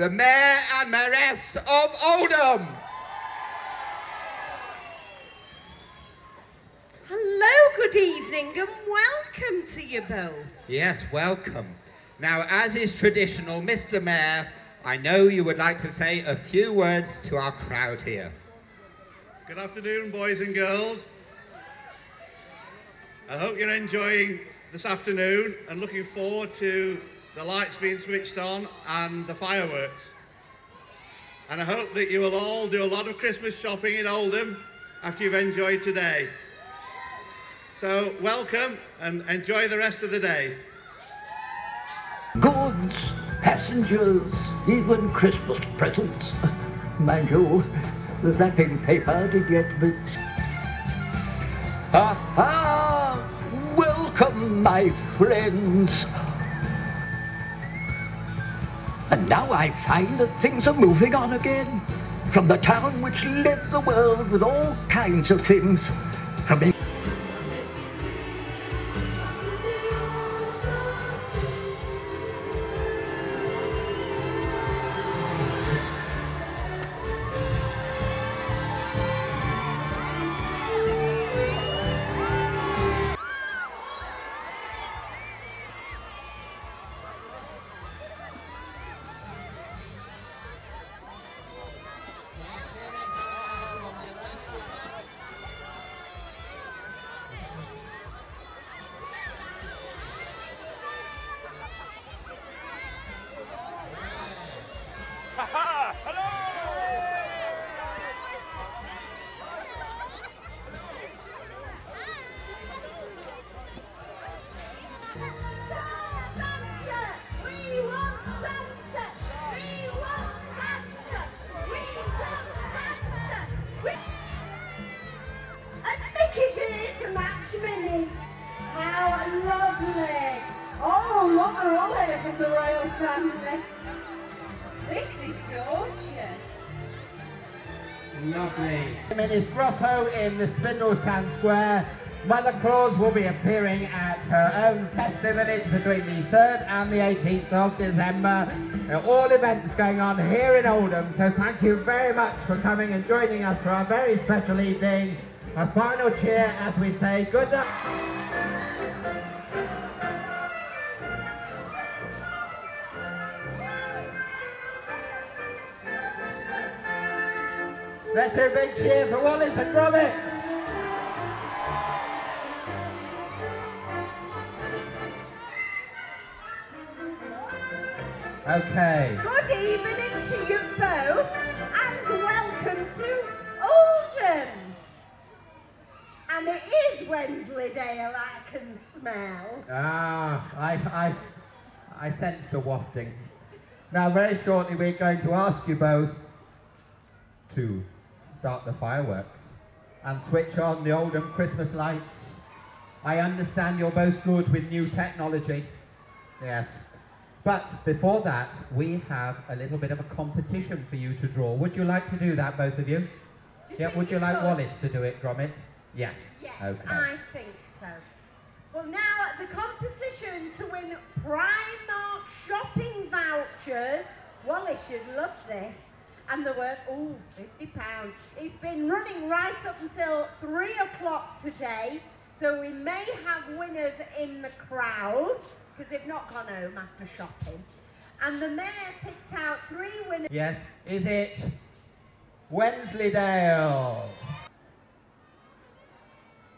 The Mayor and Mayoress of Oldham. Hello, good evening, and welcome to you both. Yes, welcome. Now, as is traditional, Mr. Mayor, I know you would like to say a few words to our crowd here. Good afternoon, boys and girls. I hope you're enjoying this afternoon and looking forward to the lights being switched on and the fireworks. And I hope that you will all do a lot of Christmas shopping in Oldham after you've enjoyed today. So, welcome and enjoy the rest of the day. goods, passengers, even Christmas presents. Mind you, the wrapping paper did get mixed. Aha! Welcome, my friends. And now I find that things are moving on again. From the town which led the world with all kinds of things. Lovely. In his grotto in the Spindles Town Square, Mother Claus will be appearing at her own festivities between the 3rd and the 18th of December. There are all events going on here in Oldham, so thank you very much for coming and joining us for our very special evening. A final cheer as we say good night. Let's hear a big cheer for Wallace and Gromit. Okay. Good evening to you both and welcome to Oldham. And it is Wensleydale, I can smell. Ah, I, I, I sensed a wafting. Now, very shortly, we're going to ask you both to start the fireworks and switch on the Oldham Christmas lights. I understand you're both good with new technology. Yes. But before that, we have a little bit of a competition for you to draw. Would you like to do that, both of you? Yeah, would you like Wallace to do it, Gromit? Yes. Yes, Okay. I think so. Well, now the competition to win Primark shopping vouchers. Wallace should love this. And the worth, ooh, £50. It's been running right up until three o'clock today. So we may have winners in the crowd because they've not gone home after shopping. And the mayor picked out three winners. Yes. Is it Wensleydale?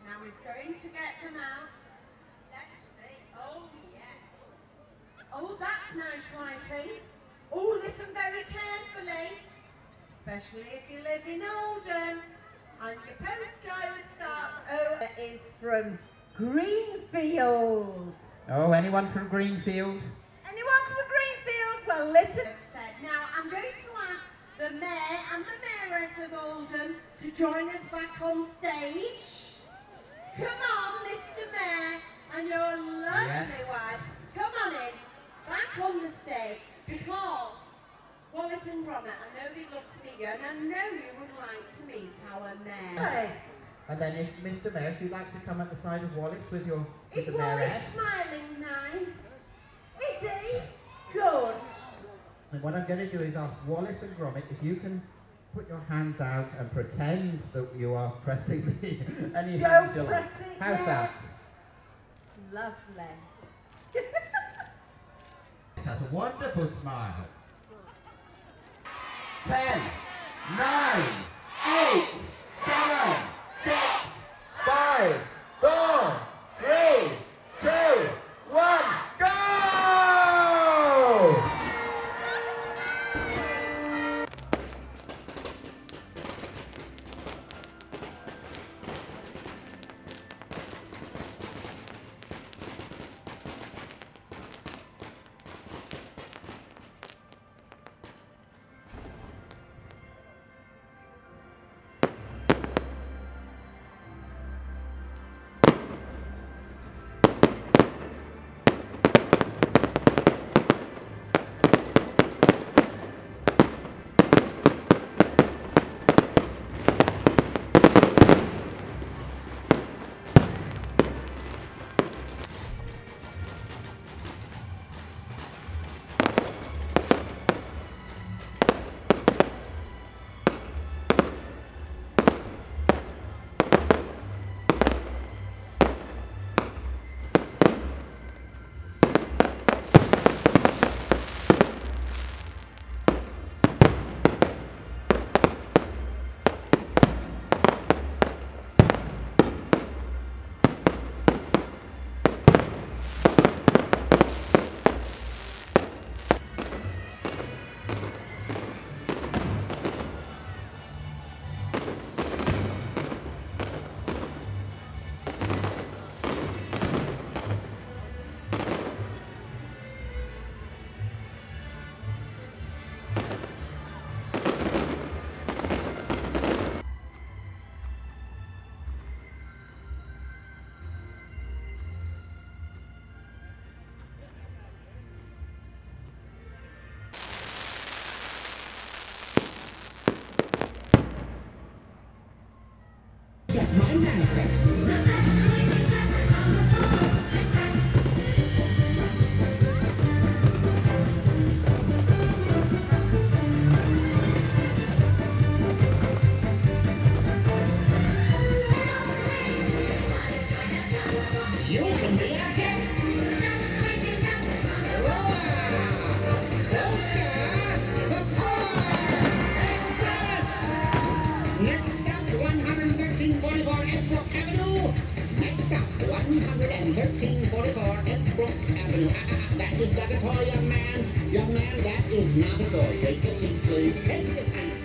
Now he's going to get them out. Let's see. Oh, yes. Oh, that's nice writing. Oh, listen very carefully. Especially if you live in Oldham. And your postcode starts O is from Greenfields. Oh, anyone from Greenfield? Anyone from Greenfield? Well, listen. Now, I'm going to ask the mayor and the mayoress of Oldham to join us back on stage. Come on, Mr. Mayor, and your lovely Yes. wife. Come on in, back on the stage, because Wallace and Gromit, I know they'd love to meet you, and I know you would like to meet our mayor. And then if Mr. Mayor, if you'd like to come at the side of Wallace with your with Is the Wallace mayoress. smiling nice? Is he? Good. And what I'm going to do is ask Wallace and Gromit if you can put your hands out and pretend that you are pressing the, any hands you Don't like. press it How's yet. that? Lovely. It has a wonderful smile. 10, 9, 8, 7, 6, 11344 Edbrook Avenue. Ah, ah, ah, that is not a toy, young man. Young man, that is not a toy. Take a seat, please. Take a seat.